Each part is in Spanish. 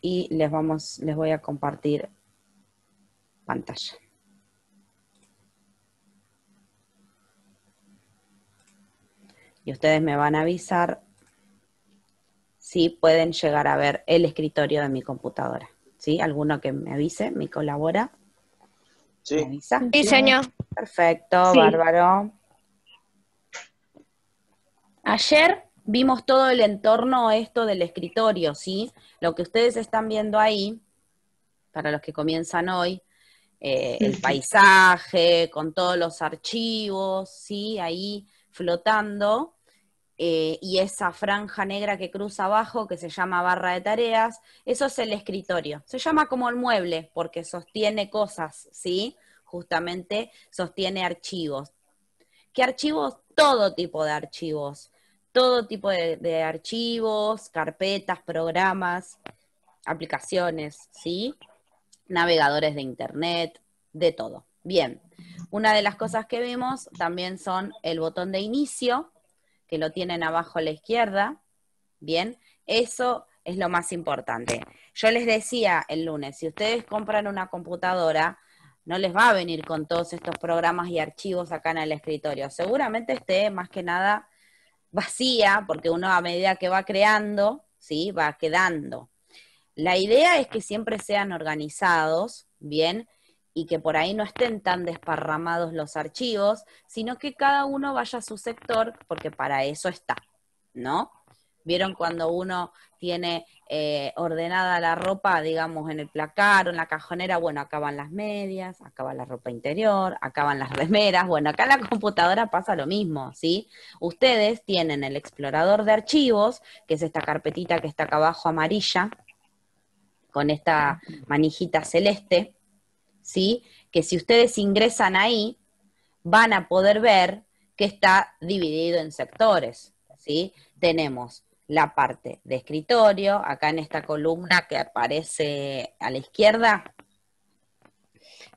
y les vamos, les voy a compartir pantalla. Y ustedes me van a avisar si pueden llegar a ver el escritorio de mi computadora. ¿Sí? ¿Alguno que me avise, me colabora? Sí. Sí, señor. Perfecto, Sí. bárbaro. Ayer vimos todo el entorno esto del escritorio, ¿sí? Lo que ustedes están viendo ahí, para los que comienzan hoy, eh, el paisaje con todos los archivos, ¿sí? Ahí flotando, eh, y esa franja negra que cruza abajo, que se llama barra de tareas, eso es el escritorio. Se llama como el mueble, porque sostiene cosas, ¿sí? Justamente sostiene archivos. ¿Qué archivos? Todo tipo de archivos. Todo tipo de, archivos, carpetas, programas, aplicaciones, ¿sí? Navegadores de internet, de todo. Bien. Una de las cosas que vimos también son el botón de inicio, que lo tienen abajo a la izquierda. Bien, eso es lo más importante. Yo les decía el lunes, si ustedes compran una computadora, no les va a venir con todos estos programas y archivos acá en el escritorio. Seguramente esté más que nada vacía, porque uno a medida que va creando, ¿sí? Va quedando. La idea es que siempre sean organizados, ¿bien? Y que por ahí no estén tan desparramados los archivos, sino que cada uno vaya a su sector, porque para eso está, ¿no? ¿Vieron cuando uno tiene eh, ordenada la ropa, digamos, en el placar o en la cajonera? Bueno, acá van las medias, acá va la ropa interior, acá van las remeras. Bueno, acá en la computadora pasa lo mismo, ¿sí? Ustedes tienen el explorador de archivos, que es esta carpetita que está acá abajo amarilla, con esta manijita celeste, ¿sí? Que si ustedes ingresan ahí, van a poder ver que está dividido en sectores, ¿sí? Tenemos la parte de escritorio, acá en esta columna que aparece a la izquierda,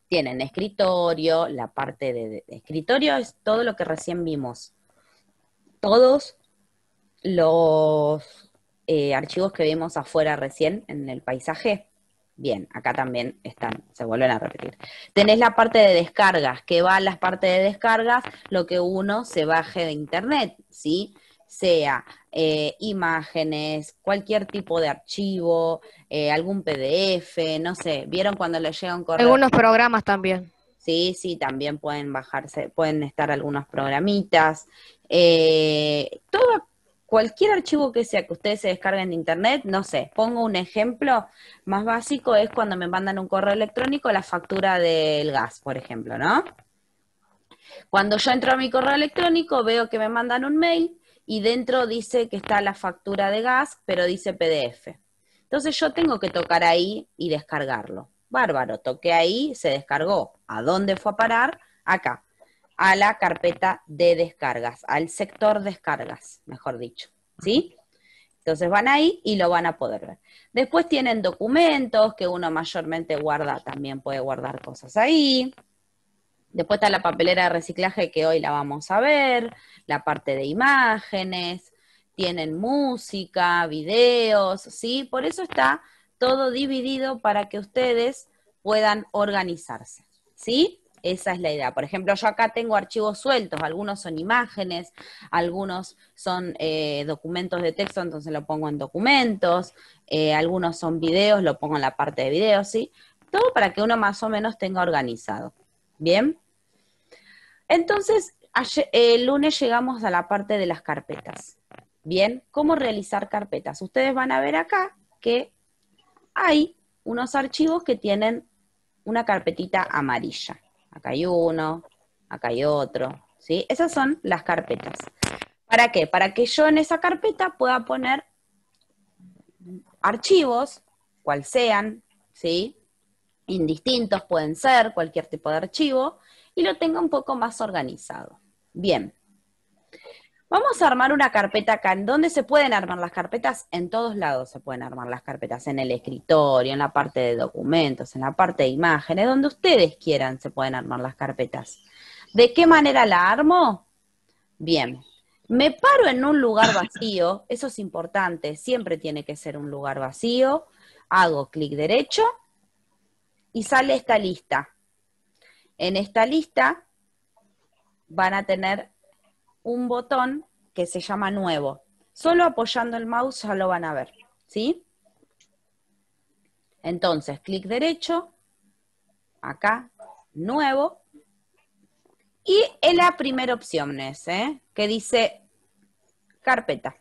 tienen escritorio, la parte de, escritorio es todo lo que recién vimos. Todos los eh, archivos que vimos afuera recién en el paisaje, bien, acá también están, se vuelven a repetir. Tenés la parte de descargas, que va a las partes de descargas, lo que uno se baje de internet, ¿sí? Sea eh, imágenes, cualquier tipo de archivo, eh, algún PDF, no sé, ¿vieron cuando le llega un correo? Algunos programas también. Sí, sí, también pueden bajarse, pueden estar algunos programitas. Eh, todo, cualquier archivo que sea que ustedes se descarguen de internet, no sé, pongo un ejemplo más básico, es cuando me mandan un correo electrónico la factura del gas, por ejemplo, ¿no? Cuando yo entro a mi correo electrónico, veo que me mandan un mail y dentro dice que está la factura de gas, pero dice PDF. Entonces yo tengo que tocar ahí y descargarlo. Bárbaro, toqué ahí, se descargó. ¿A dónde fue a parar? Acá, a la carpeta de descargas, al sector descargas, mejor dicho. ¿Sí? Entonces van ahí y lo van a poder ver. Después tienen documentos que uno mayormente guarda, también puede guardar cosas ahí. Después está la papelera de reciclaje que hoy la vamos a ver, la parte de imágenes, tienen música, videos, ¿sí? Por eso está todo dividido para que ustedes puedan organizarse, ¿sí? Esa es la idea. Por ejemplo, yo acá tengo archivos sueltos, algunos son imágenes, algunos son eh, documentos de texto, entonces lo pongo en documentos, eh, algunos son videos, lo pongo en la parte de videos, ¿sí? Todo para que uno más o menos tenga organizado. ¿Bien? Entonces, ayer- el lunes llegamos a la parte de las carpetas. Bien, ¿cómo realizar carpetas? Ustedes van a ver acá que hay unos archivos que tienen una carpetita amarilla. Acá hay uno, acá hay otro, ¿sí? Esas son las carpetas. ¿Para qué? Para que yo en esa carpeta pueda poner archivos, cual sean, ¿sí? Indistintos pueden ser, cualquier tipo de archivo, y lo tenga un poco más organizado. Bien. Vamos a armar una carpeta acá. ¿En dónde se pueden armar las carpetas? En todos lados se pueden armar las carpetas. En el escritorio, en la parte de documentos, en la parte de imágenes, donde ustedes quieran se pueden armar las carpetas. ¿De qué manera la armo? Bien. Me paro en un lugar vacío, eso es importante, siempre tiene que ser un lugar vacío. hago clic derecho y sale esta lista. En esta lista van a tener un botón que se llama nuevo. Solo apoyando el mouse ya lo van a ver, ¿sí? Entonces, clic derecho, acá, nuevo, y en la primera opción es, ¿eh? que dice carpeta.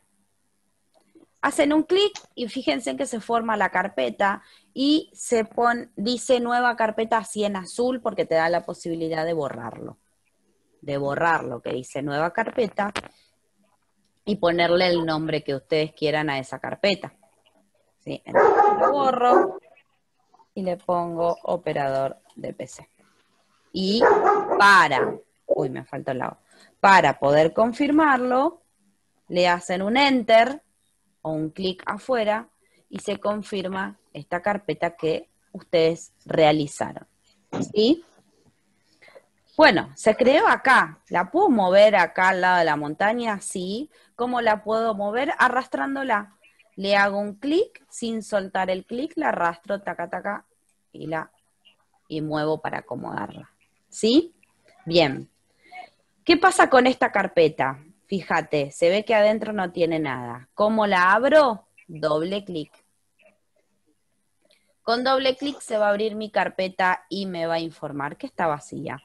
Hacen un clic y fíjense que se forma la carpeta y se pone, dice nueva carpeta así en azul porque te da la posibilidad de borrarlo. De borrarlo, que dice nueva carpeta y ponerle el nombre que ustedes quieran a esa carpeta. ¿Sí? Entonces lo borro y le pongo operador de PC. Y para uy, me falta el lado. Para poder confirmarlo, le hacen un enter o un clic afuera y se confirma esta carpeta que ustedes realizaron. ¿Sí? Bueno, se creó acá. ¿La puedo mover acá al lado de la montaña? Sí. ¿Cómo la puedo mover? Arrastrándola. Le hago un clic, sin soltar el clic, la arrastro, taca, taca, y la y muevo para acomodarla. ¿Sí? Bien. ¿Qué pasa con esta carpeta? Fíjate, se ve que adentro no tiene nada. ¿Cómo la abro? Doble clic. Con doble clic se va a abrir mi carpeta y me va a informar que está vacía.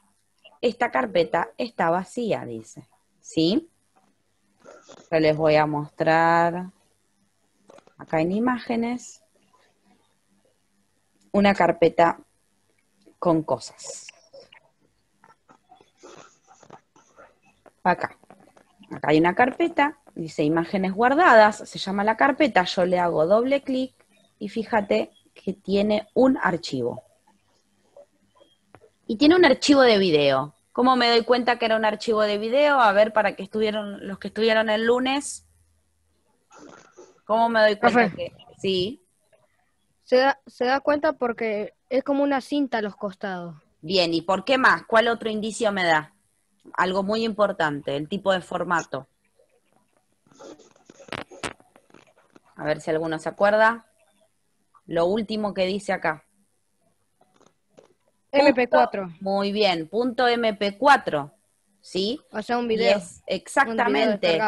Esta carpeta está vacía, dice. ¿Sí? Yo les voy a mostrar acá en imágenes una carpeta con cosas. acá. Acá hay una carpeta, dice imágenes guardadas, se llama la carpeta, yo le hago doble clic y fíjate que tiene un archivo. Y tiene un archivo de video. ¿Cómo me doy cuenta que era un archivo de video? A ver, para que estuvieron, los que estuvieron el lunes. ¿Cómo me doy cuenta que sí? Se da, se da cuenta porque es como una cinta a los costados. Bien, ¿y por qué más? ¿Cuál otro indicio me da? Algo muy importante, el tipo de formato. A ver si alguno se acuerda. Lo último que dice acá. MP4. muy bien, punto MP4. ¿Sí? O sea, un video. exactamente.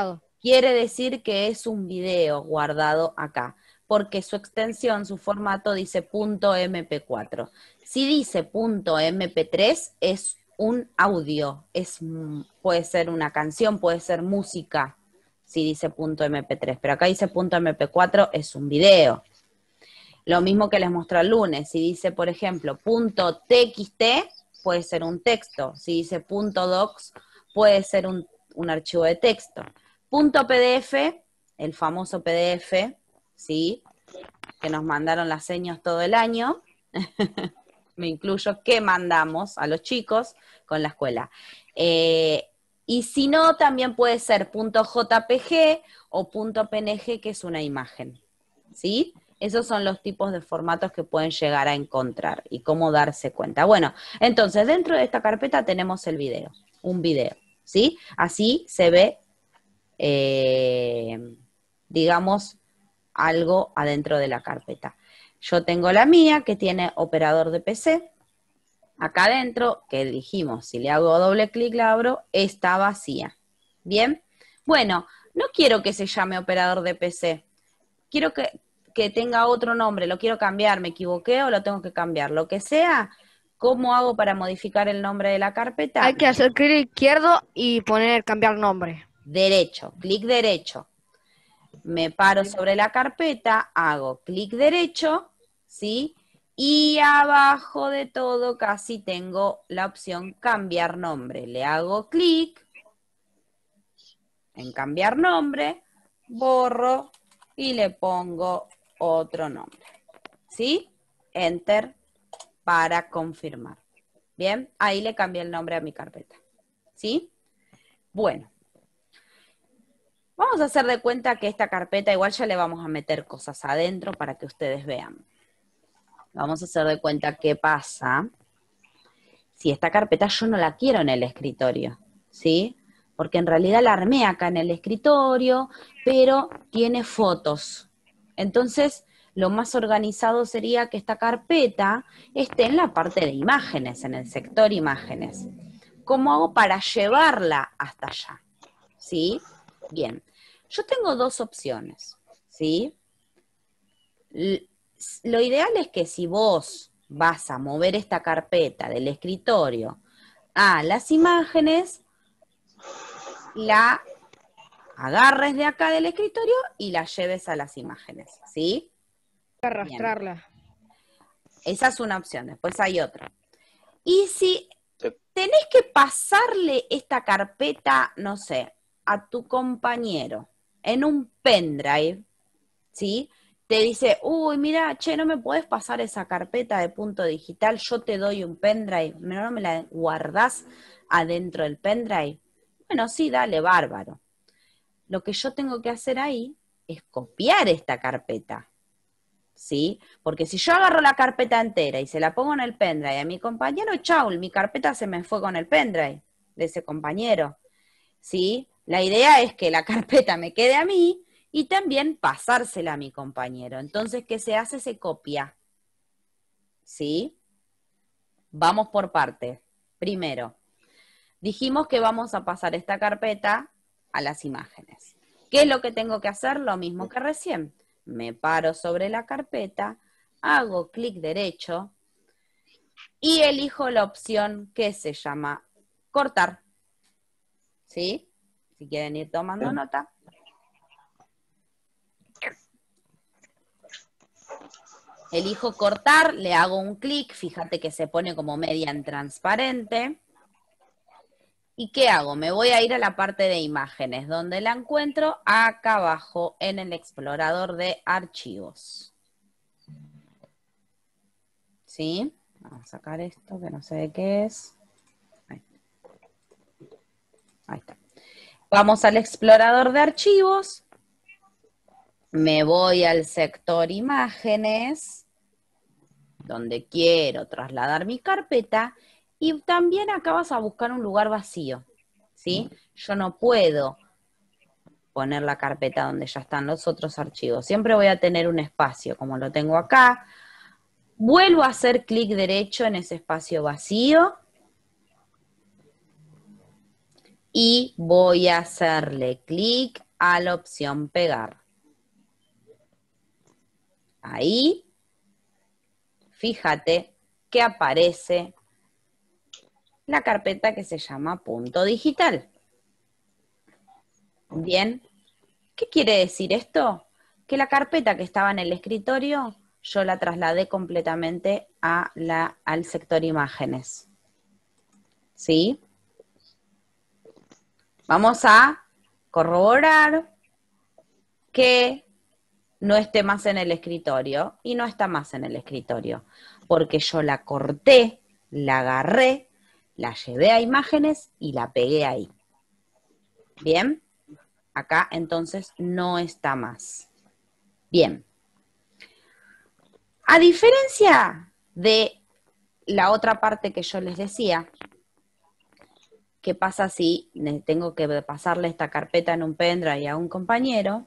quiere decir que es un video guardado acá, porque su extensión, su formato dice punto MP4. Si dice punto MP3, es un audio, es, puede ser una canción, puede ser música, si dice punto MP3, pero acá dice punto MP4, es un video. Lo mismo que les mostré el lunes, si dice, por ejemplo, TXT, puede ser un texto, si dice docs, puede ser un, un archivo de texto. PDF, el famoso PDF, ¿sí? Que nos mandaron las señas todo el año. me incluyo, que mandamos a los chicos con la escuela. Eh, y si no, también puede ser .jpg o .png, que es una imagen. ¿Sí? Esos son los tipos de formatos que pueden llegar a encontrar y cómo darse cuenta. Bueno, entonces dentro de esta carpeta tenemos el video, un video, ¿sí? Así se ve, eh, digamos, algo adentro de la carpeta. Yo tengo la mía que tiene operador de PC. Acá adentro, que dijimos, si le hago doble clic la abro, está vacía. Bien, bueno, no quiero que se llame operador de PC. Quiero que, que tenga otro nombre, lo quiero cambiar, me equivoqué o lo tengo que cambiar. Lo que sea, ¿cómo hago para modificar el nombre de la carpeta? Hay que hacer clic izquierdo y poner cambiar nombre. Derecho, clic derecho me paro sobre la carpeta, hago clic derecho, ¿sí? Y abajo de todo casi tengo la opción cambiar nombre. Le hago clic en cambiar nombre, borro y le pongo otro nombre. ¿Sí? Enter para confirmar. Bien, ahí le cambié el nombre a mi carpeta. ¿Sí? Bueno, Vamos a hacer de cuenta que esta carpeta igual ya le vamos a meter cosas adentro para que ustedes vean. Vamos a hacer de cuenta qué pasa si esta carpeta yo no la quiero en el escritorio, ¿sí? Porque en realidad la armé acá en el escritorio, pero tiene fotos. Entonces, lo más organizado sería que esta carpeta esté en la parte de imágenes, en el sector imágenes. ¿Cómo hago para llevarla hasta allá? ¿Sí? Bien. Yo tengo dos opciones, ¿sí? Lo ideal es que si vos vas a mover esta carpeta del escritorio a las imágenes, la agarres de acá del escritorio y la lleves a las imágenes, ¿sí? Arrastrarla. Esa es una opción, después hay otra. Y si tenés que pasarle esta carpeta, no sé, a tu compañero en un pendrive, ¿sí? Te dice, uy, mira, che, no me puedes pasar esa carpeta de punto digital, yo te doy un pendrive, no me la guardás adentro del pendrive. Bueno, sí, dale, bárbaro. Lo que yo tengo que hacer ahí es copiar esta carpeta. ¿Sí? Porque si yo agarro la carpeta entera y se la pongo en el pendrive a mi compañero, chau, mi carpeta se me fue con el pendrive de ese compañero. ¿Sí? La idea es que la carpeta me quede a mí y también pasársela a mi compañero. Entonces, ¿qué se hace? Se copia. ¿Sí? Vamos por parte. Primero, dijimos que vamos a pasar esta carpeta a las imágenes. ¿Qué es lo que tengo que hacer? Lo mismo que recién. Me paro sobre la carpeta, hago clic derecho y elijo la opción que se llama cortar. ¿Sí? Si quieren ir tomando nota. Elijo cortar, le hago un clic, fíjate que se pone como media en transparente. ¿Y qué hago? Me voy a ir a la parte de imágenes, donde la encuentro acá abajo en el explorador de archivos. ¿Sí? Vamos a sacar esto que no sé de qué es. Ahí. Ahí está. Vamos al explorador de archivos. Me voy al sector imágenes, donde quiero trasladar mi carpeta y también acá vas a buscar un lugar vacío, ¿sí? Yo no puedo poner la carpeta donde ya están los otros archivos. Siempre voy a tener un espacio, como lo tengo acá. Vuelvo a hacer clic derecho en ese espacio vacío. Y voy a hacerle clic a la opción pegar. Ahí, fíjate que aparece la carpeta que se llama punto digital. Bien, ¿qué quiere decir esto? Que la carpeta que estaba en el escritorio yo la trasladé completamente a la, al sector imágenes. ¿Sí? Vamos a corroborar que no esté más en el escritorio y no está más en el escritorio, porque yo la corté, la agarré la llevé a imágenes y la pegué ahí. Bien, acá entonces no está más. Bien. A diferencia de la otra parte que yo les decía, ¿qué pasa si tengo que pasarle esta carpeta en un pendrive a un compañero?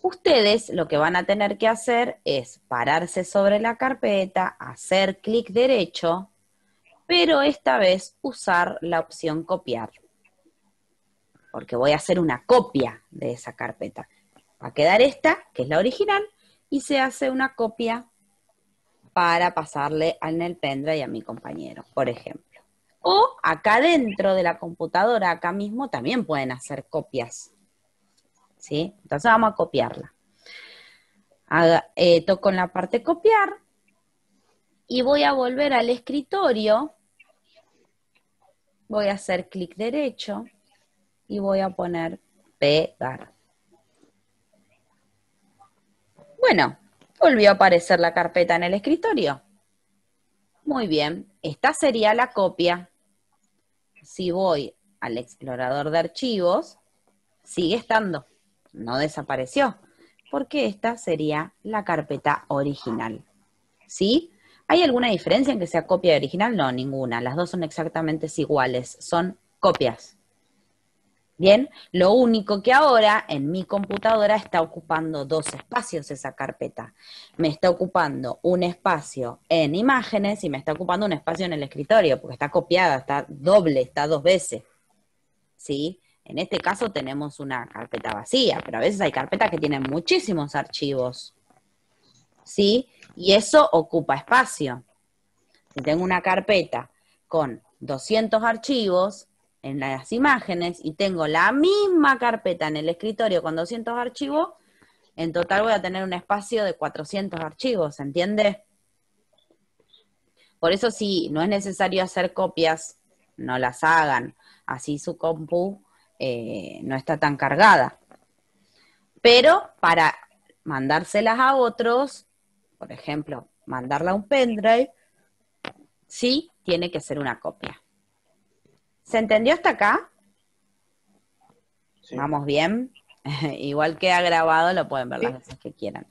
Ustedes lo que van a tener que hacer es pararse sobre la carpeta, hacer clic derecho pero esta vez usar la opción copiar, porque voy a hacer una copia de esa carpeta. Va a quedar esta, que es la original, y se hace una copia para pasarle en el pendrive a mi compañero, por ejemplo. O acá dentro de la computadora, acá mismo, también pueden hacer copias. ¿Sí? Entonces vamos a copiarla. Eh, toco en la parte copiar y voy a volver al escritorio voy a hacer clic derecho y voy a poner pegar. Bueno, volvió a aparecer la carpeta en el escritorio. Muy bien, esta sería la copia. Si voy al explorador de archivos, sigue estando, no desapareció, porque esta sería la carpeta original. ¿Sí? ¿Hay alguna diferencia en que sea copia original? No, ninguna. Las dos son exactamente iguales. Son copias. Bien, lo único que ahora en mi computadora está ocupando dos espacios esa carpeta. Me está ocupando un espacio en imágenes y me está ocupando un espacio en el escritorio, porque está copiada, está doble, está dos veces. ¿Sí? En este caso tenemos una carpeta vacía, pero a veces hay carpetas que tienen muchísimos archivos. ¿Sí? Y eso ocupa espacio. Si tengo una carpeta con 200 archivos, en las imágenes y tengo la misma carpeta en el escritorio con 200 archivos, en total voy a tener un espacio de 400 archivos, ¿entiende? Por eso si no es necesario hacer copias, no las hagan. Así su compu eh, no está tan cargada. Pero para mandárselas a otros, por ejemplo, mandarla a un pendrive, sí tiene que ser una copia. ¿Se entendió hasta acá? Vamos bien. Igual que ha grabado, lo pueden ver las veces que quieran.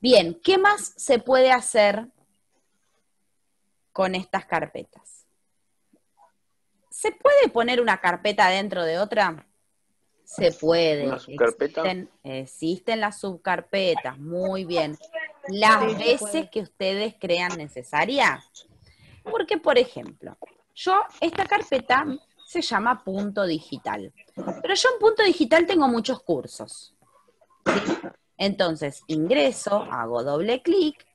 Bien, ¿qué más se puede hacer con estas carpetas? ¿Se puede poner una carpeta dentro de otra? Se puede. Existen, existen, las subcarpetas, muy bien. Las veces que ustedes crean necesaria. Porque, por ejemplo, yo, esta carpeta se llama punto digital. Pero yo en punto digital tengo muchos cursos. Entonces, ingreso, hago doble clic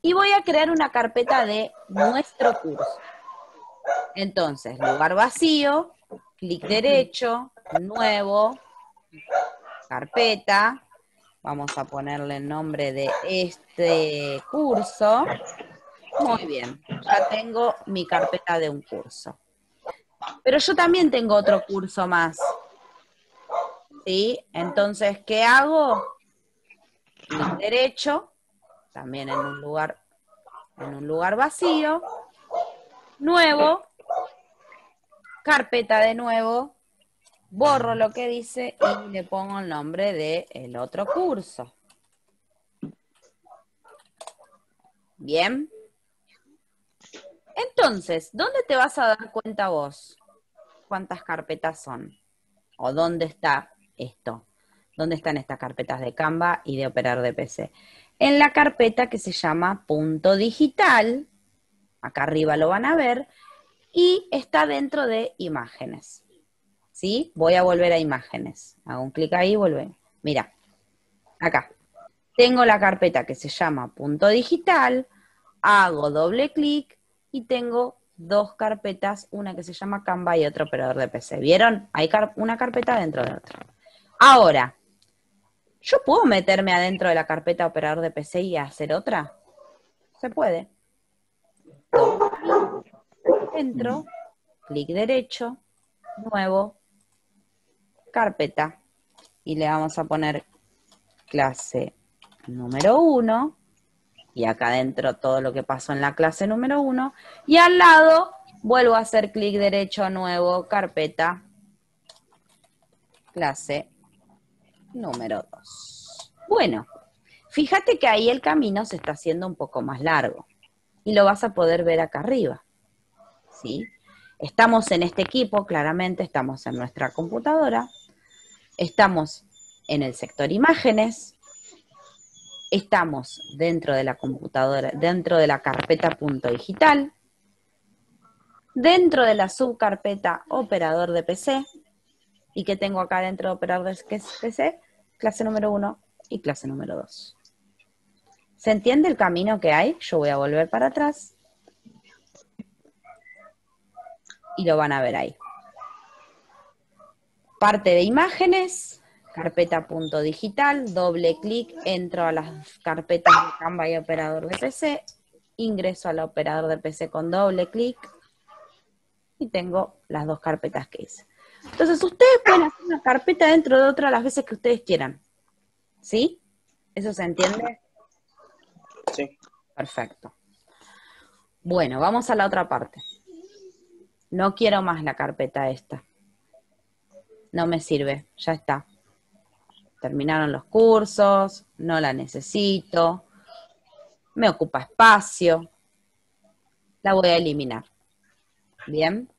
y voy a crear una carpeta de nuestro curso. Entonces, lugar vacío, clic derecho, nuevo, carpeta. Vamos a ponerle el nombre de este curso. Muy bien, ya tengo mi carpeta de un curso. Pero yo también tengo otro curso más. ¿Sí? Entonces, ¿qué hago? Derecho, también en un lugar, en un lugar vacío, nuevo, carpeta de nuevo, borro lo que dice y le pongo el nombre del el otro curso. Bien. Entonces, ¿dónde te vas a dar cuenta vos cuántas carpetas son? ¿O dónde está esto? ¿Dónde están estas carpetas de Canva y de operar de PC? En la carpeta que se llama punto digital, acá arriba lo van a ver, y está dentro de imágenes. ¿Sí? Voy a volver a imágenes. Hago un clic ahí y vuelve. Mira, acá. Tengo la carpeta que se llama punto digital, hago doble clic y tengo dos carpetas, una que se llama Canva y otro operador de PC. ¿Vieron? Hay una carpeta dentro de otra. Ahora, ¿yo puedo meterme adentro de la carpeta operador de PC y hacer otra? Se puede. Entro, clic derecho, nuevo, carpeta. Y le vamos a poner clase número uno y acá adentro todo lo que pasó en la clase número uno, y al lado vuelvo a hacer clic derecho, nuevo, carpeta, clase número 2. Bueno, fíjate que ahí el camino se está haciendo un poco más largo y lo vas a poder ver acá arriba. ¿Sí? Estamos en este equipo, claramente estamos en nuestra computadora, estamos en el sector imágenes, estamos dentro de la computadora, dentro de la carpeta punto digital, dentro de la subcarpeta operador de PC, y que tengo acá dentro de operador de PC, clase número 1 y clase número 2. ¿Se entiende el camino que hay? Yo voy a volver para atrás y lo van a ver ahí. Parte de imágenes, carpeta punto digital, doble clic, entro a las carpetas de Canva y operador de PC, ingreso al operador de PC con doble clic y tengo las dos carpetas que hice. Entonces ustedes pueden hacer una carpeta dentro de otra las veces que ustedes quieran. ¿Sí? ¿Eso se entiende? Sí. Perfecto. Bueno, vamos a la otra parte. No quiero más la carpeta esta. No me sirve, ya está terminaron los cursos, no la necesito, me ocupa espacio, la voy a eliminar. Bien,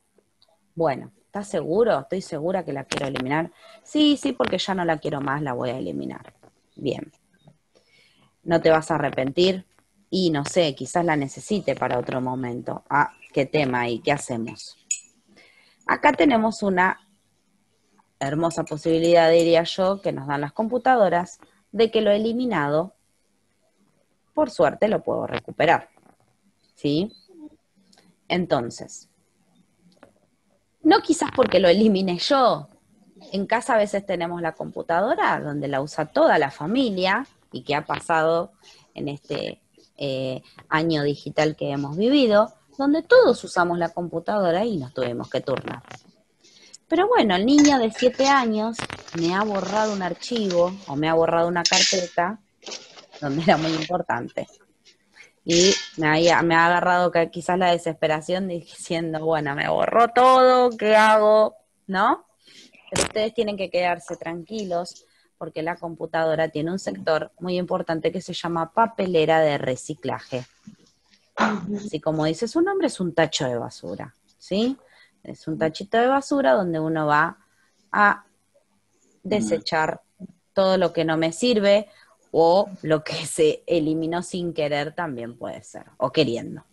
bueno, ¿Estás seguro? Estoy segura que la quiero eliminar. Sí, sí, porque ya no la quiero más, la voy a eliminar. Bien. ¿No te vas a arrepentir? Y no sé, quizás la necesite para otro momento. Ah, qué tema ahí, ¿qué hacemos? Acá tenemos una hermosa posibilidad, diría yo, que nos dan las computadoras, de que lo eliminado, por suerte, lo puedo recuperar. ¿Sí? Entonces, no quizás porque lo elimine yo. En casa a veces tenemos la computadora donde la usa toda la familia y que ha pasado en este eh, año digital que hemos vivido, donde todos usamos la computadora y nos tuvimos que turnar. Pero bueno, el niño de 7 años me ha borrado un archivo o me ha borrado una carpeta donde era muy importante. Y me ha, me ha agarrado quizás la desesperación diciendo, bueno, me borró todo, ¿qué hago? ¿No? Pero ustedes tienen que quedarse tranquilos porque la computadora tiene un sector muy importante que se llama papelera de reciclaje. Así como dice su nombre, es un tacho de basura, ¿sí? Es un tachito de basura donde uno va a desechar todo lo que no me sirve o lo que se eliminó sin querer también puede ser, o queriendo.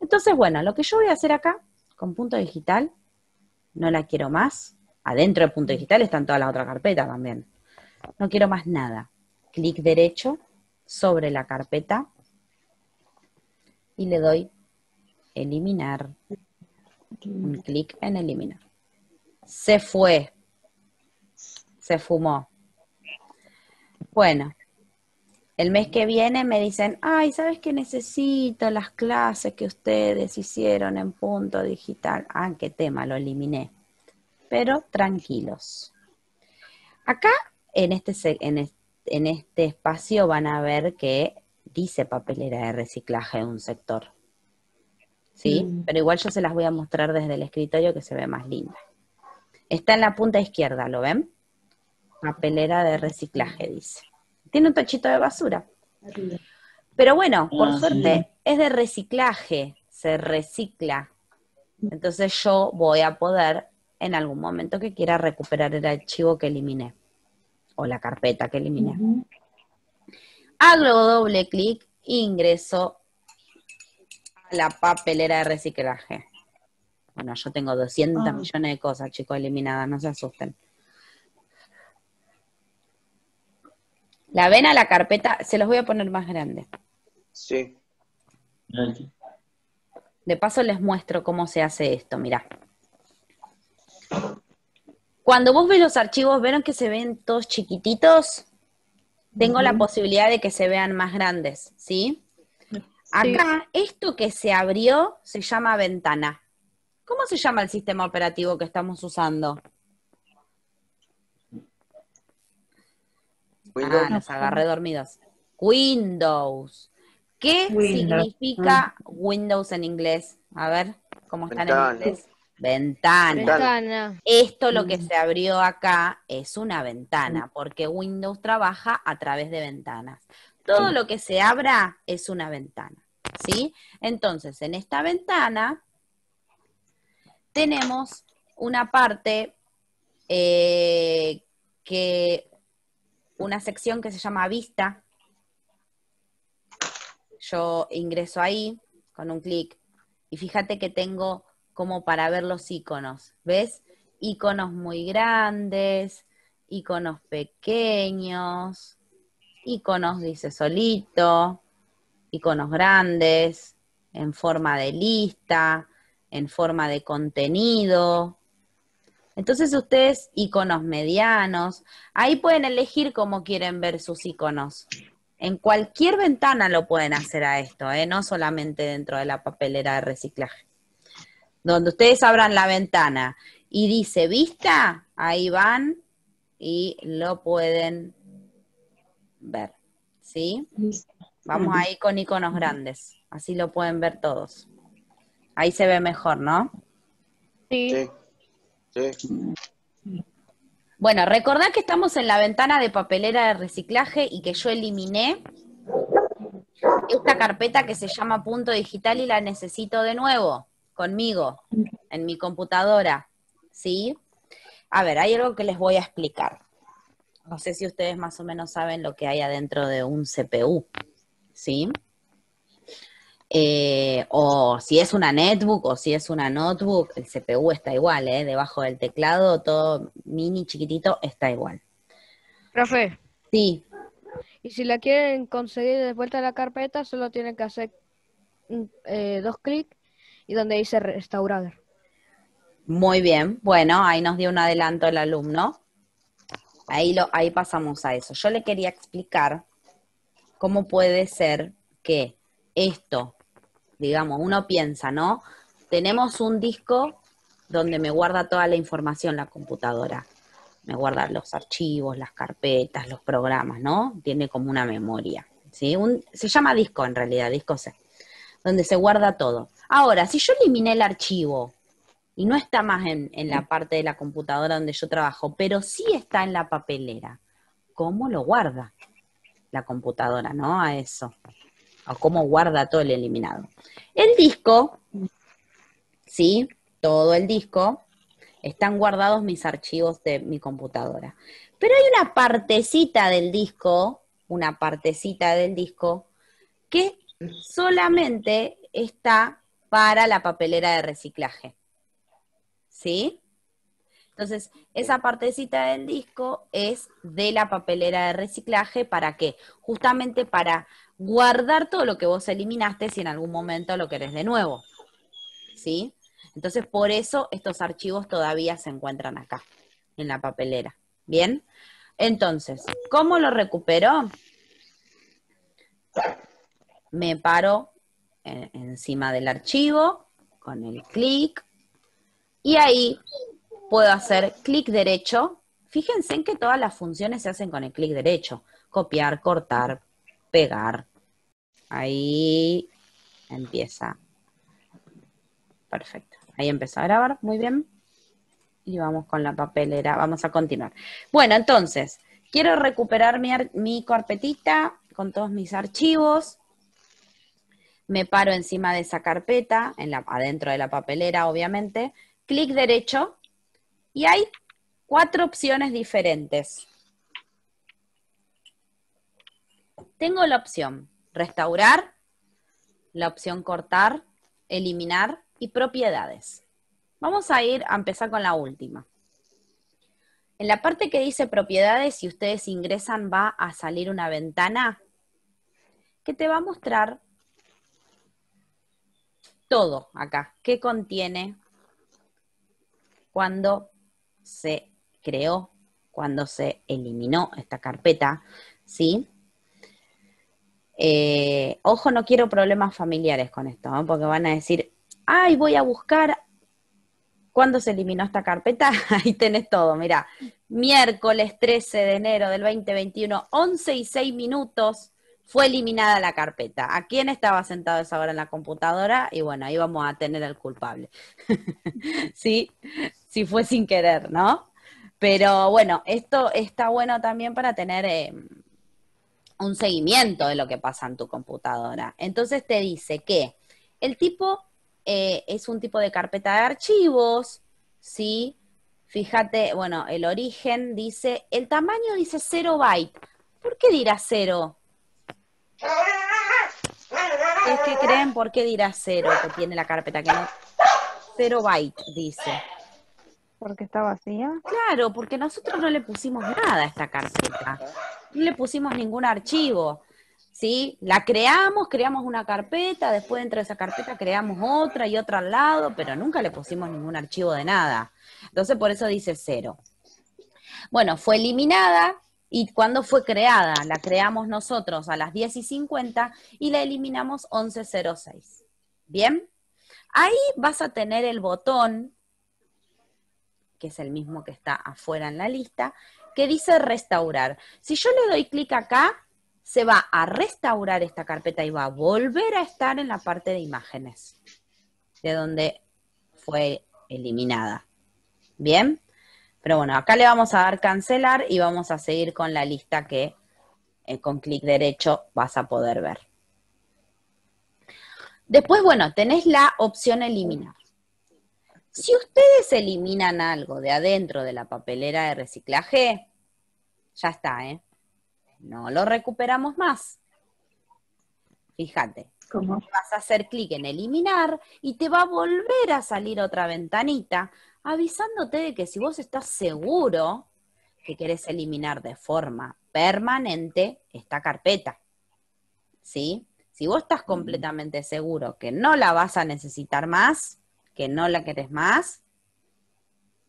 Entonces, bueno, lo que yo voy a hacer acá con punto digital, no la quiero más. Adentro de punto digital están todas las otras carpetas también. No quiero más nada. Clic derecho sobre la carpeta y le doy eliminar. Un clic en eliminar. Se fue. Se fumó. Bueno, el mes que viene me dicen, ay, ¿sabes qué necesito? Las clases que ustedes hicieron en punto digital. Ah, qué tema, lo eliminé. Pero tranquilos. Acá, en este, en en este espacio, van a ver que dice papelera de reciclaje en un sector. ¿Sí? Mm. Pero igual yo se las voy a mostrar desde el escritorio que se ve más linda. Está en la punta izquierda, ¿lo ven? Papelera de reciclaje, dice. Tiene un tachito de basura. Pero bueno, por ah, suerte es de reciclaje, se recicla. Entonces yo voy a poder en algún momento que quiera recuperar el archivo que eliminé o la carpeta que eliminé. Hago doble clic, ingreso a la papelera de reciclaje. Bueno, yo tengo 200 ah. millones de cosas, chicos, eliminadas, no se asusten. La ven a la carpeta, se los voy a poner más grande. Sí. De paso les muestro cómo se hace esto, mirá. Cuando vos ves los archivos, ¿vieron que se ven todos chiquititos? tengo la posibilidad de que se vean más grandes, ¿sí? Acá, esto que se abrió se llama ventana. ¿Cómo se llama el sistema operativo que estamos usando? Ah, nos agarré dormidos. Windows. ¿Qué significa. Windows en inglés? A ver, ¿cómo están en inglés? Ventana. Esto lo que mm. se abrió acá es una ventana, porque Windows trabaja a través de ventanas. Todo lo que se abra es una ventana, ¿sí? Entonces, en esta ventana tenemos una parte eh, que, una sección que se llama vista. Yo ingreso ahí con un clic y fíjate que tengo como para ver los iconos. ¿Ves? Iconos muy grandes, iconos pequeños, iconos, dice solito, iconos grandes, en forma de lista, en forma de contenido. Entonces ustedes, iconos medianos, ahí pueden elegir cómo quieren ver sus iconos. En cualquier ventana lo pueden hacer a esto, ¿eh? no solamente dentro de la papelera de reciclaje donde ustedes abran la ventana y dice vista, ahí van y lo pueden ver, ¿sí? Vamos ahí con iconos grandes, así lo pueden ver todos. Ahí se ve mejor, ¿no? Sí. Sí. Bueno, recordad que estamos en la ventana de papelera de reciclaje y que yo eliminé esta carpeta que se llama punto digital y la necesito de nuevo conmigo, en mi computadora. ¿sí? A ver, hay algo que les voy a explicar. No sé si ustedes más o menos saben lo que hay adentro de un CPU, ¿sí? Eh, o si es una netbook o si es una notebook, el CPU está igual, ¿eh? Debajo del teclado, todo mini, chiquitito, está igual. Profe. Sí. Y si la quieren conseguir de vuelta a la carpeta, solo tienen que hacer mm, eh, dos clics y donde dice restaurar. Muy bien, bueno, ahí nos dio un adelanto el alumno. Ahí, lo, ahí pasamos a eso. Yo le quería explicar cómo puede ser que esto, digamos, uno piensa, ¿no? Tenemos un disco donde me guarda toda la información la computadora. Me guarda los archivos, las carpetas, los programas, ¿no? Tiene como una memoria. ¿sí? se llama disco en realidad, disco C, donde se guarda todo. Ahora, si yo eliminé el archivo y no está más en, la parte de la computadora donde yo trabajo, pero sí está en la papelera. ¿Cómo lo guarda la computadora, no? A eso. O cómo guarda todo el eliminado. El disco, sí, todo el disco, están guardados mis archivos de mi computadora. Pero hay una partecita del disco, una partecita del disco, que solamente está para la papelera de reciclaje. ¿sí? Entonces, esa partecita del disco es de la papelera de reciclaje, ¿para qué? Justamente para guardar todo lo que vos eliminaste si en algún momento lo querés de nuevo, ¿sí? Entonces, por eso estos archivos todavía se encuentran acá, en la papelera, ¿bien? Entonces, ¿cómo lo recupero? Me paro encima del archivo con el clic, y ahí puedo hacer clic derecho. Fíjense en que todas las funciones se hacen con el clic derecho. Copiar, cortar, pegar. Ahí empieza. Perfecto. Ahí empezó a grabar. Muy bien. Y vamos con la papelera. Vamos a continuar. Bueno, entonces, quiero recuperar mi, carpetita con todos mis archivos. Me paro encima de esa carpeta, en la, adentro de la papelera, obviamente clic derecho y hay cuatro opciones diferentes. Tengo la opción restaurar, la opción cortar, eliminar y propiedades. Vamos a ir a empezar con la última. En la parte que dice propiedades, si ustedes ingresan, va a salir una ventana que te va a mostrar todo acá. ¿Qué contiene? cuando se creó, cuando se eliminó esta carpeta, ¿sí? Eh, ojo, no quiero problemas familiares con esto, porque van a decir, ay, voy a buscar cuándo se eliminó esta carpeta. Ahí tenés todo, mira, miércoles 13 de enero del 2021, 11 y 6 minutos, fue eliminada la carpeta. ¿A quién estaba sentado esa hora en la computadora? Y bueno, ahí vamos a tener al culpable. ¿Sí? si fue sin querer, ¿no? Pero bueno, esto está bueno también para tener eh, un seguimiento de lo que pasa en tu computadora. Entonces te dice que el tipo eh, es un tipo de carpeta de archivos, ¿sí? Fíjate, bueno, el origen dice, el tamaño dice 0 byte. ¿Por qué dirá 0? Es que creen por qué dirá 0 que tiene la carpeta, que no 0 byte dice. Porque está vacía. Claro, porque nosotros no le pusimos nada a esta carpeta. No le pusimos ningún archivo. ¿Sí? La creamos, creamos una carpeta, después dentro de esa carpeta creamos otra y otra al lado, pero nunca le pusimos ningún archivo de nada. Entonces, por eso dice cero. Bueno, fue eliminada y cuando fue creada, la creamos nosotros a las 10 y 50 y la eliminamos 11.06. ¿Bien? Ahí vas a tener el botón que es el mismo que está afuera en la lista, que dice restaurar. Si yo le doy clic acá, se va a restaurar esta carpeta y va a volver a estar en la parte de imágenes, de donde fue eliminada. ¿Bien? Pero bueno, acá le vamos a dar cancelar y vamos a seguir con la lista que eh, con clic derecho vas a poder ver. Después, bueno, tenés la opción eliminar. Si ustedes eliminan algo de adentro de la papelera de reciclaje, ya está, ¿eh? No lo recuperamos más. Fíjate, ¿Cómo? vas a hacer clic en eliminar y te va a volver a salir otra ventanita avisándote de que si vos estás seguro que querés eliminar de forma permanente esta carpeta, ¿sí? Si vos estás completamente seguro que no la vas a necesitar más, que no la querés más,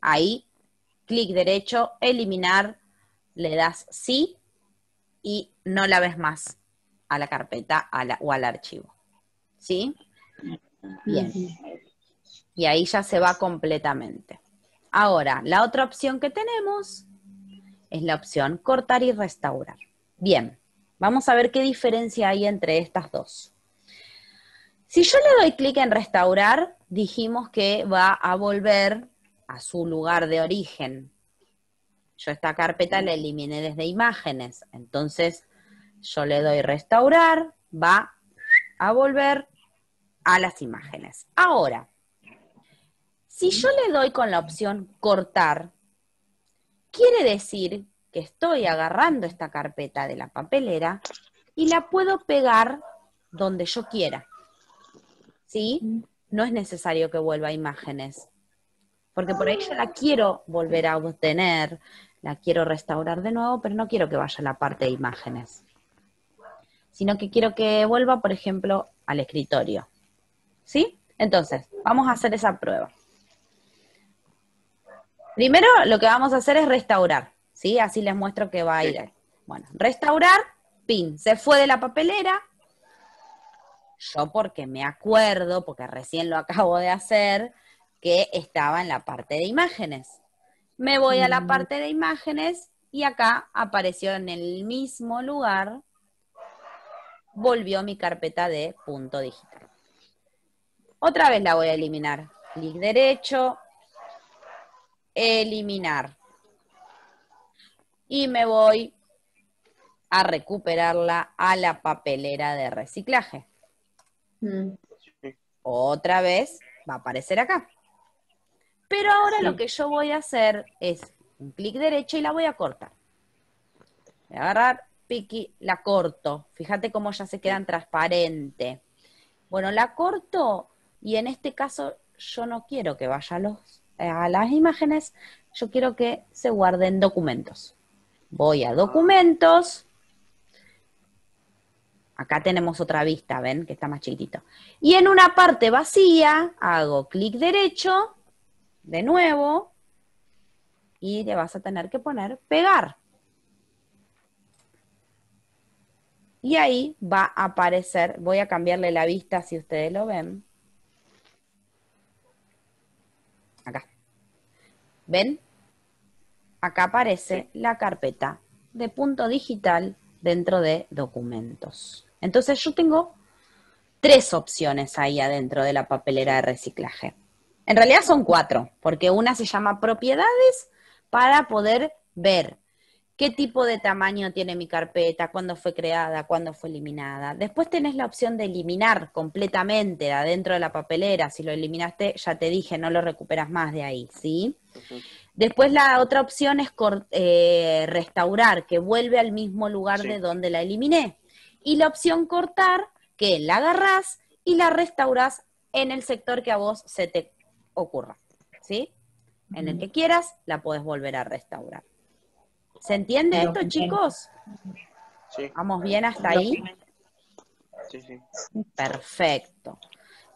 ahí, clic derecho, eliminar, le das sí y no la ves más a la carpeta a la- o al archivo. ¿Sí? Bien. Y ahí ya se va completamente. Ahora, la otra opción que tenemos es la opción cortar y restaurar. Bien, vamos a ver qué diferencia hay entre estas dos. Si yo le doy clic en restaurar, dijimos que va a volver a su lugar de origen. Yo esta carpeta la eliminé desde imágenes, entonces yo le doy restaurar, va a volver a las imágenes. Ahora, si yo le doy con la opción cortar, quiere decir que estoy agarrando esta carpeta de la papelera y la puedo pegar donde yo quiera. ¿Sí? No es necesario que vuelva a imágenes, porque por ahí yo la quiero volver a obtener, la quiero restaurar de nuevo, pero no quiero que vaya a la parte de imágenes, sino que quiero que vuelva, por ejemplo, al escritorio. ¿Sí? Entonces, vamos a hacer esa prueba. Primero lo que vamos a hacer es restaurar, ¿sí? Así les muestro que va a ir. Bueno, restaurar, pin, se fue de la papelera. Yo porque me acuerdo, porque recién lo acabo de hacer, que estaba en la parte de imágenes. Me voy a la Mm. parte de imágenes y acá apareció en el mismo lugar, volvió mi carpeta de punto digital. Otra vez la voy a eliminar. Clic derecho, eliminar. Y me voy a recuperarla a la papelera de reciclaje. Mm, Otra vez va a aparecer acá. Pero ahora Sí. lo que yo voy a hacer es un clic derecho y la voy a cortar. Voy a agarrar, piqui, la corto. Fíjate cómo ya se quedan transparente. Bueno, la corto y en este caso yo no quiero que vaya a, los, a las imágenes, yo quiero que se guarden documentos. Voy a documentos. Acá tenemos otra vista, ven que está más chiquitito. Y en una parte vacía hago clic derecho, de nuevo, y le vas a tener que poner pegar. Y ahí va a aparecer, voy a cambiarle la vista si ustedes lo ven. Acá. ¿Ven? Acá aparece la carpeta de punto digital dentro de documentos. Entonces yo tengo tres opciones ahí adentro de la papelera de reciclaje. En realidad son cuatro, porque una se llama propiedades para poder ver qué tipo de tamaño tiene mi carpeta, cuándo fue creada, cuándo fue eliminada. Después tenés la opción de eliminar completamente de adentro de la papelera. Si lo eliminaste, ya te dije, no lo recuperas más de ahí, ¿sí? Después la otra opción es eh, restaurar, que vuelve al mismo lugar Sí. de donde la eliminé. Y la opción cortar, que la agarrás y la restaurás en el sector que a vos se te ocurra, ¿sí? En el que quieras, la podés volver a restaurar. ¿Se entiende esto, chicos? Sí, ¿Vamos bien hasta ahí? sí, sí. Perfecto.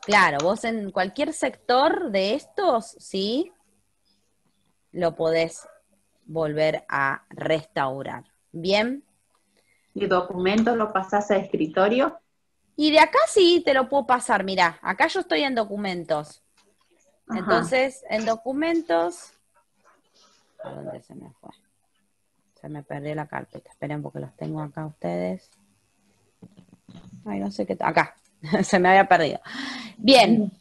Claro, vos en cualquier sector de estos, ¿sí? Lo podés volver a restaurar. Bien. ¿Y documentos lo pasás a escritorio? Y de acá sí te lo puedo pasar, mirá, acá yo estoy en documentos. Ajá. Entonces, en documentos, ¿a dónde se me fue? Se me perdió la carpeta. Esperen porque los tengo acá ustedes. Ay, no sé qué. Acá. se me había perdido. Bien.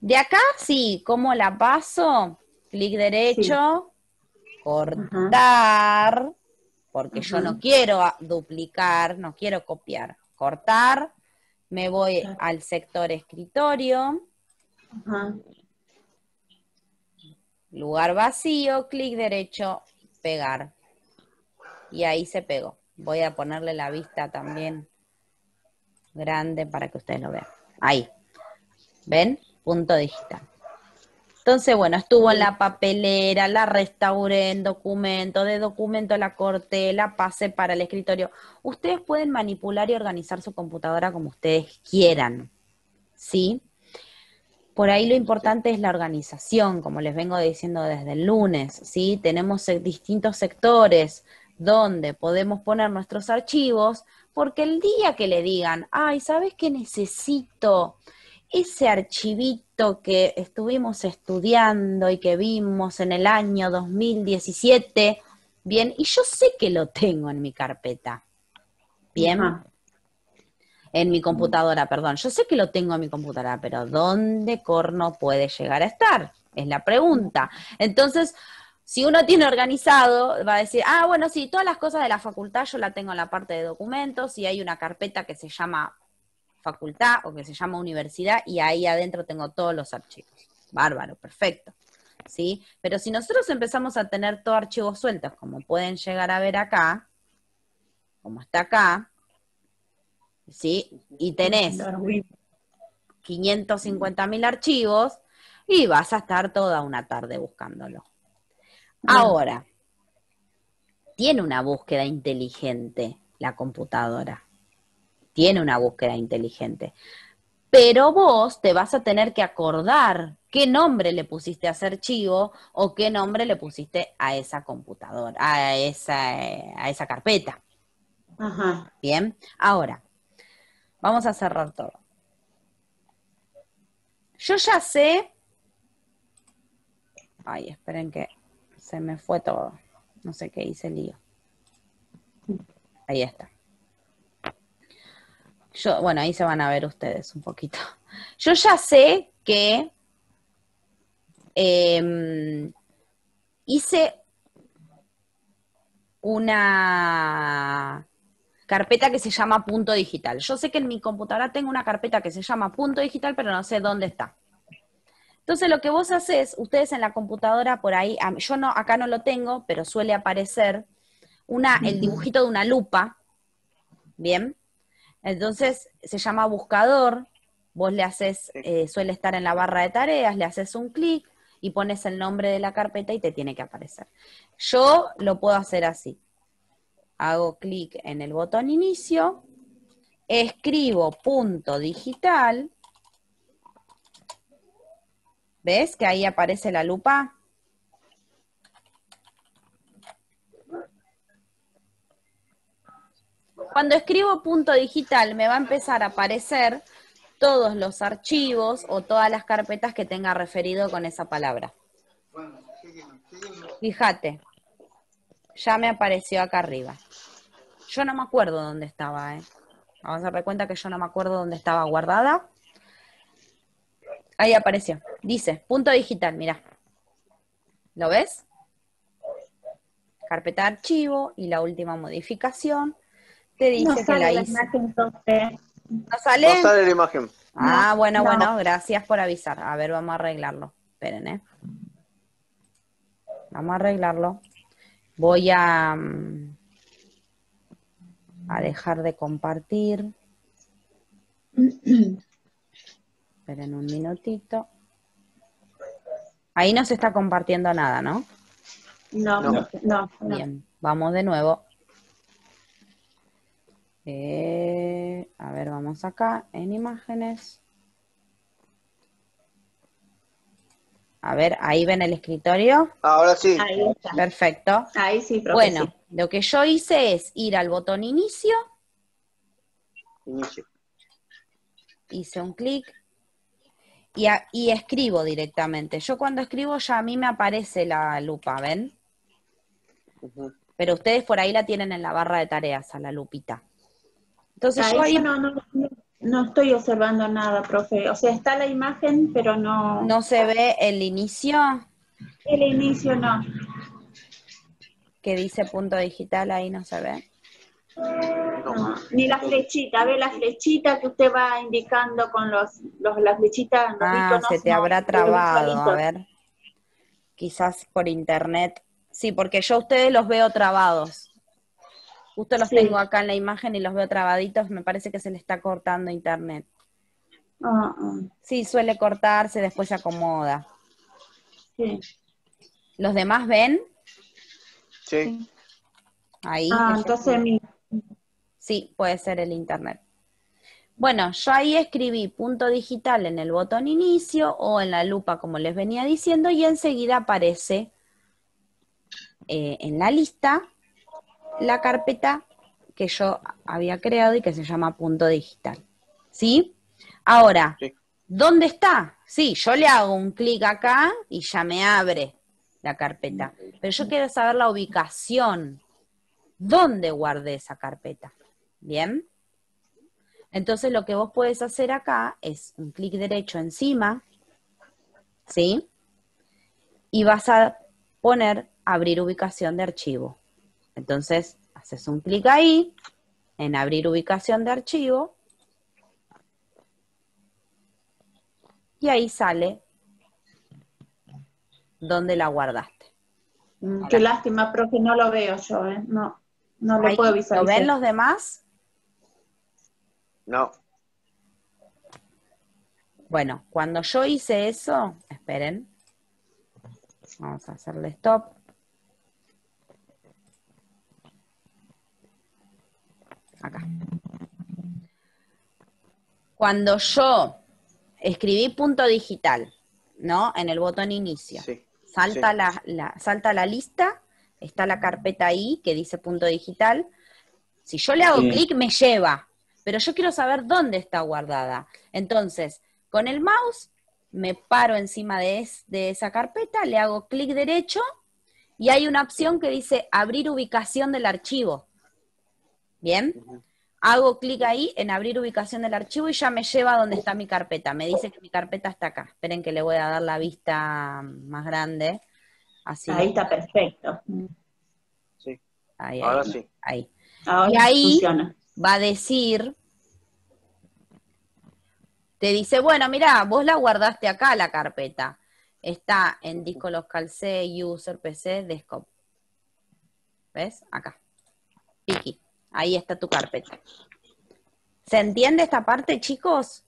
De acá sí, ¿cómo la paso? Clic derecho, cortar, porque yo no quiero a- duplicar, no quiero copiar. Cortar, me voy al sector escritorio. Lugar vacío, clic derecho, pegar. Y ahí se pegó. Voy a ponerle la vista también grande para que ustedes lo vean. Ahí. ¿Ven? Punto digital. Entonces, bueno, estuvo en la papelera, la restauré en documento, de documento la corté, la pasé para el escritorio. Ustedes pueden manipular y organizar su computadora como ustedes quieran, ¿sí? Por ahí lo importante es la organización, como les vengo diciendo desde el lunes, ¿sí? Tenemos distintos sectores donde podemos poner nuestros archivos, porque el día que le digan, ay, ¿sabes qué necesito? ese archivito que estuvimos estudiando y que vimos en el año 2017, bien, y yo sé que lo tengo en mi carpeta, bien, Ajá. en mi computadora, perdón, yo sé que lo tengo en mi computadora, pero ¿dónde corno puede llegar a estar? Es la pregunta. Entonces, si uno tiene organizado, va a decir, ah, bueno, sí, todas las cosas de la facultad yo la tengo en la parte de documentos y hay una carpeta que se llama facultad o que se llama universidad y ahí adentro tengo todos los archivos. Bárbaro, perfecto. ¿Sí? Pero si nosotros empezamos a tener todos archivos sueltos, como pueden llegar a ver acá, como está acá, ¿sí? Y tenés 550 mil archivos y vas a estar toda una tarde buscándolo. Ahora, tiene una búsqueda inteligente la computadora. Tiene una búsqueda inteligente. Pero vos te vas a tener que acordar qué nombre le pusiste a ese archivo o qué nombre le pusiste a esa computadora, a esa, a esa carpeta. Ajá. Bien, ahora, vamos a cerrar todo. Yo ya sé. Ay, esperen que me fue todo. No sé qué hice lío. Ahí está. Yo, bueno, ahí se van a ver ustedes un poquito. Yo ya sé que em, hice una carpeta que se llama punto digital. Yo sé que en mi computadora tengo una carpeta que se llama punto digital, pero no sé dónde está. Entonces lo que vos haces, ustedes en la computadora por ahí, yo no, acá no lo tengo, pero suele aparecer una, el dibujito de una lupa, ¿bien? Entonces se llama buscador, vos le haces, eh, suele estar en la barra de tareas, le haces un clic y pones el nombre de la carpeta y te tiene que aparecer. Yo lo puedo hacer así. Hago clic en el botón inicio, escribo punto digital, ¿ves que ahí aparece la lupa? Cuando escribo punto digital me va a empezar a aparecer todos los archivos o todas las carpetas que tenga referido con esa palabra. Fíjate, ya me apareció acá arriba. Yo no me acuerdo dónde estaba, ¿eh? Vamos a dar cuenta que yo no me acuerdo dónde estaba guardada. Ahí apareció. Dice, punto digital, mira. ¿Lo ves? Carpeta de archivo y la última modificación te dice No que sale la imagen entonces. ¿No sale? No sale la imagen. Ah, No, bueno, no. bueno, gracias por avisar. A ver, vamos a arreglarlo. Esperen, ¿eh? Vamos a arreglarlo. Voy a, mm, a dejar de compartir. Esperen un minutito. Ahí no se está compartiendo nada, ¿no? No, No. no, no. Bien, vamos de nuevo. Eh, a ver, vamos acá en imágenes. A ver, ahí ven el escritorio. Ahora sí. Ahí está. Perfecto. Ahí sí, profe. Bueno, sí. lo que yo hice es ir al botón inicio, Inicio. hice un clic y, a- y escribo directamente. Yo cuando escribo ya a mí me aparece la lupa, ¿ven? Pero ustedes por ahí la tienen en la barra de tareas, a la lupita. Entonces Ahí yo ahí no, no, no, no estoy observando nada, profe. O sea, está la imagen, pero no. no se ve el inicio El inicio no. que dice punto digital, ahí no se ve. No. Ni la flechita. Ve la flechita que usted va indicando con los, los las flechitas. los Ah, iconos, se te no, habrá trabado, a ver. quizás por internet. Sí, porque yo a ustedes los veo trabados. Justo los Sí. tengo acá en la imagen y los veo trabaditos, me parece que se le está cortando internet. Ah, ah, Sí, suele cortarse, después se acomoda. sí. ¿Los demás ven? Sí. Ahí. Ah, entonces mi, Sí, puede ser el internet. Bueno, yo ahí escribí punto digital en el botón inicio o en la lupa, como les venía diciendo, y enseguida aparece eh, en la lista la carpeta que yo había creado y que se llama punto digital. ¿Sí? Ahora, Sí. ¿dónde está? Sí, yo le hago un clic acá y ya me abre la carpeta. Pero yo quiero saber la ubicación. ¿Dónde guardé esa carpeta? ¿Bien? Entonces lo que vos puedes hacer acá es un clic derecho encima, ¿sí? Y vas a poner abrir ubicación de archivo. Entonces, haces un clic ahí, en abrir ubicación de archivo, y ahí sale donde la guardaste. qué lástima, profe, no lo veo yo, ¿eh? No, no lo Ahí, puedo ¿Lo visualizar. ven los demás? No. Bueno, cuando yo hice eso, esperen, vamos a hacerle stop. Acá. Cuando yo escribí punto digital, ¿no? En el botón inicio, Sí. salta, Sí. la, la- salta la lista, está la carpeta ahí que dice punto digital. Si yo le hago Sí. clic, me lleva, pero yo quiero saber dónde está guardada. Entonces, con el mouse me paro encima de, es- de esa carpeta, le hago clic derecho y hay una opción que dice abrir ubicación del archivo. ¿Bien? Hago clic ahí en abrir ubicación del archivo y ya me lleva a donde está mi carpeta. Me dice que mi carpeta está acá. Esperen que le voy a dar la vista más grande. Así. Ahí está perfecto. Sí. Ahí, Ahora ahí, sí. ahí. Ahora Y ahí- funciona. Va a decir, te dice, bueno, mira, vos la guardaste acá la carpeta. Está en disco local C, user, PC, desktop. ¿Ves? Acá. Piki. Ahí está tu carpeta. ¿Se entiende esta parte, chicos?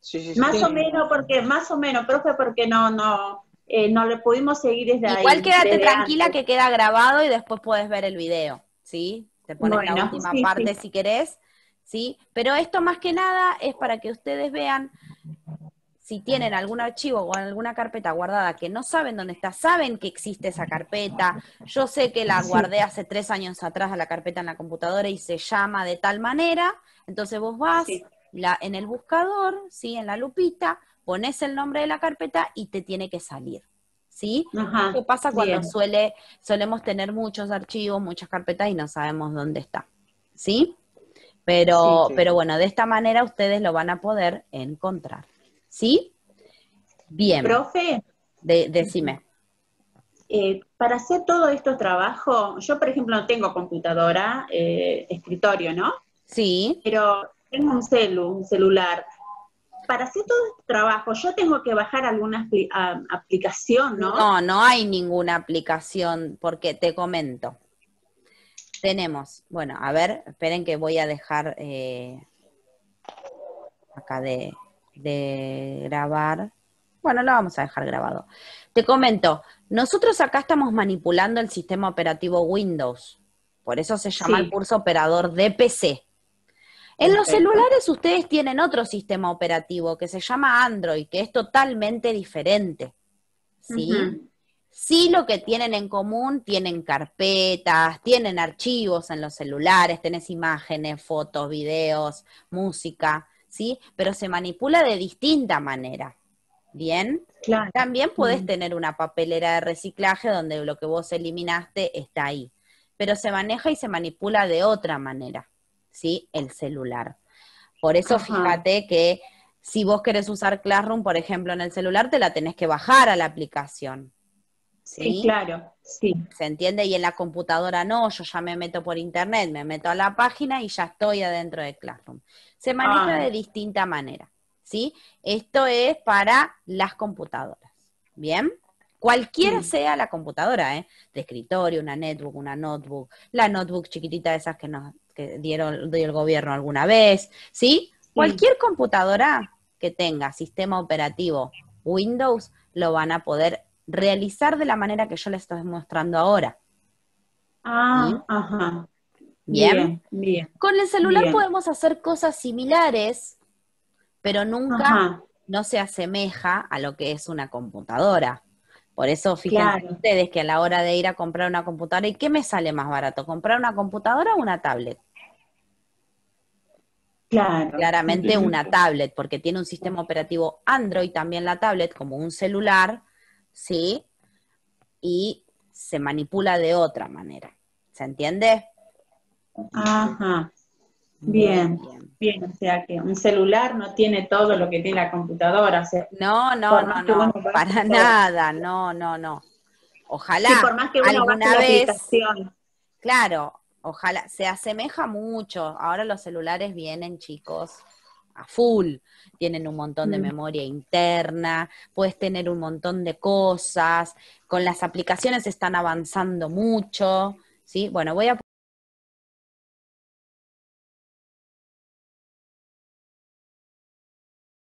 Sí, sí, sí. Más o menos, porque, más o menos, profe, porque no, no, eh, no le pudimos seguir desde ahí. Igual quédate tranquila antes. que queda grabado y después puedes ver el video, ¿sí? Te pones la última sí, parte sí. si querés, ¿sí? Pero esto más que nada es para que ustedes vean si tienen algún archivo o alguna carpeta guardada que no saben dónde está, saben que existe esa carpeta. Yo sé que la guardé hace tres años atrás a la carpeta en la computadora y se llama de tal manera. Entonces vos vas Sí. la, en el buscador, ¿sí? En la lupita, pones el nombre de la carpeta y te tiene que salir, ¿sí? Ajá, ¿Qué pasa cuando bien. suele, solemos tener muchos archivos, muchas carpetas y no sabemos dónde está? ¿Sí? Pero, Sí, sí. pero bueno, de esta manera ustedes lo van a poder encontrar. ¿Sí? Bien, Profe, de- decime. eh, para hacer todos estos trabajos, yo por ejemplo no tengo computadora, eh, escritorio, ¿no? Sí, Pero tengo un celu, un celular. Para hacer todo este trabajo, yo tengo que bajar alguna a- aplicación, ¿no? no, no hay ninguna aplicación, porque te comento. Tenemos, bueno, a ver, esperen que voy a dejar eh, acá de, de grabar. Bueno, lo vamos a dejar grabado. Te comento, nosotros acá estamos manipulando el sistema operativo Windows. Por eso se llama Sí. el curso operador de PC. En los celulares ustedes tienen otro sistema operativo que se llama Android, que es totalmente diferente. ¿Sí? Sí, lo que tienen en común, tienen carpetas, tienen archivos en los celulares, tenés imágenes, fotos, videos, música, ¿sí? Pero se manipula de distinta manera. ¿Bien? Claro. También podés Mm. tener una papelera de reciclaje donde lo que vos eliminaste está ahí. Pero se maneja y se manipula de otra manera, ¿sí? El celular. Por eso Ajá. fíjate que si vos querés usar Classroom, por ejemplo, en el celular, te la tenés que bajar a la aplicación. Sí, ¿sí? claro, sí. ¿Se entiende? Y en la computadora no, yo ya me meto por internet, me meto a la página y ya estoy adentro de Classroom. Se maneja Ah. de distinta manera, ¿sí? Esto es para las computadoras, ¿bien? Cualquiera Sí. sea la computadora, ¿eh? De escritorio, una netbook, una notebook, la notebook chiquitita esas que nos que dieron dio el gobierno alguna vez, ¿sí? Cualquier computadora que tenga sistema operativo Windows lo van a poder realizar de la manera que yo les estoy mostrando ahora. Ah, ajá. Bien. Bien, bien. Con el celular Bien. podemos hacer cosas similares, pero nunca Ajá. no se asemeja a lo que es una computadora. Por eso fíjense Claro. ustedes que a la hora de ir a comprar una computadora, ¿y qué me sale más barato? ¿Comprar una computadora o una tablet? Claro. Claramente una tablet, porque tiene un sistema operativo Android también la tablet, como un celular, ¿sí? Y se manipula de otra manera. ¿Se entiende? Ajá. Bien. bien. Bien, o sea que un celular no tiene todo lo que tiene la computadora. O sea, No, no, no, no, para nada, no, no, no. Ojalá por más que alguna la vez, claro, ojalá, se asemeja mucho. Ahora los celulares vienen, chicos, a full. Tienen un montón de Mm. memoria interna, puedes tener un montón de cosas. Con las aplicaciones están avanzando mucho, ¿sí? Bueno, voy a